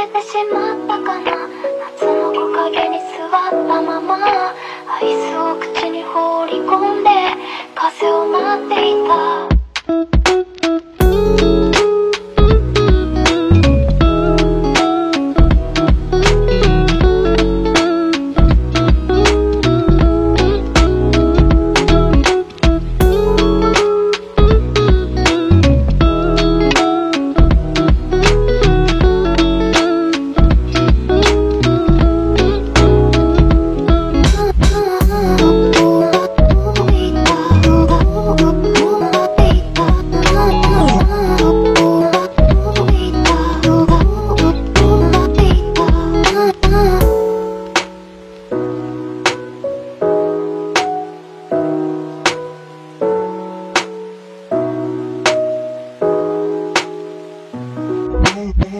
れてしまったかな夏の木陰に座ったままアイスを口に放り込んで風を待っていた。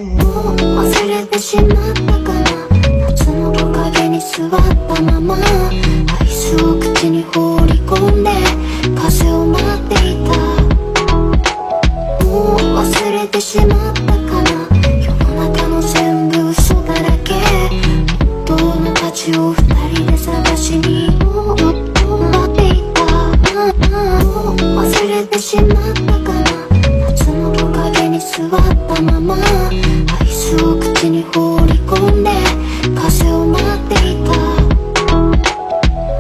忘れてしまったかな夏の木陰に座ったままアイスを口に放り込んで風を待っていた。もう忘れてしまったかな世の中の全部嘘だらけ。本当の価値を二人で探しにもっと待っていた。もう忘れてしまった。座ったままアイスを口に放り込んで風を待っていた。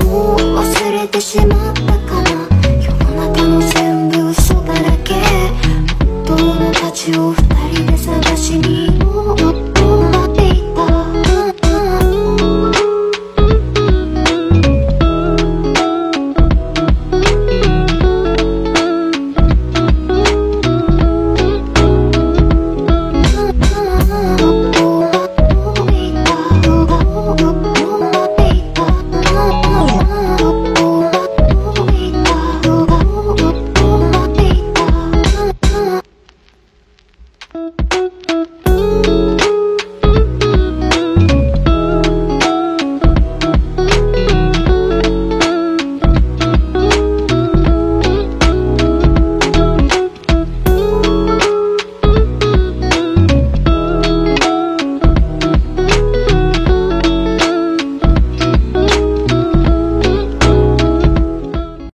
もう忘れてしまったかな。世の中の全部嘘だらけ。本当の価値を二人で探し